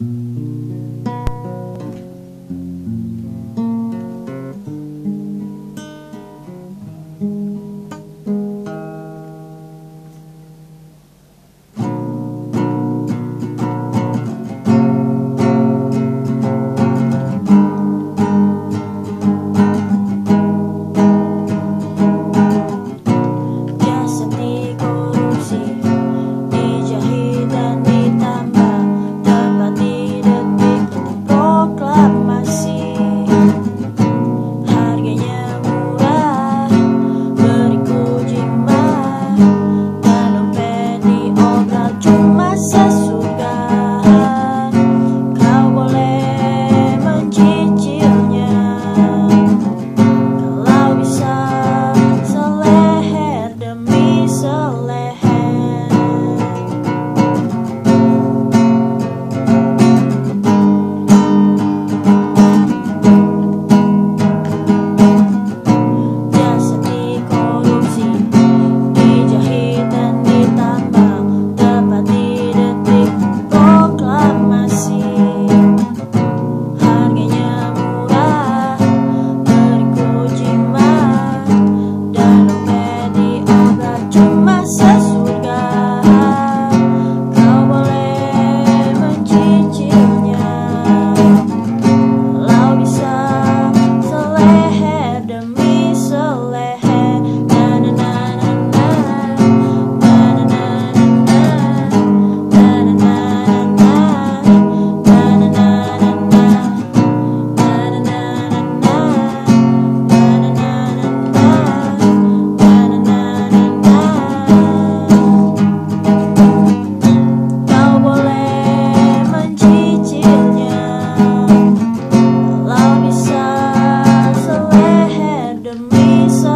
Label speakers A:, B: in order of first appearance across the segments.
A: Mm-hmm.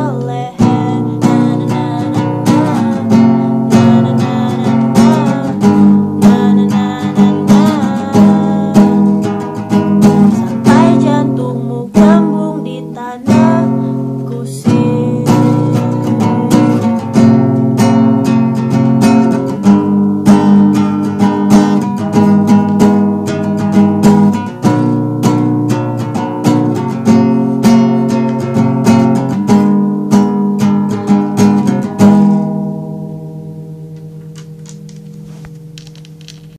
A: Soleh